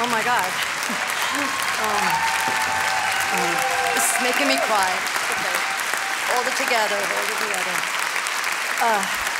Oh my God. Um, um, this is making me cry. Okay. Hold it together, hold it together. Uh,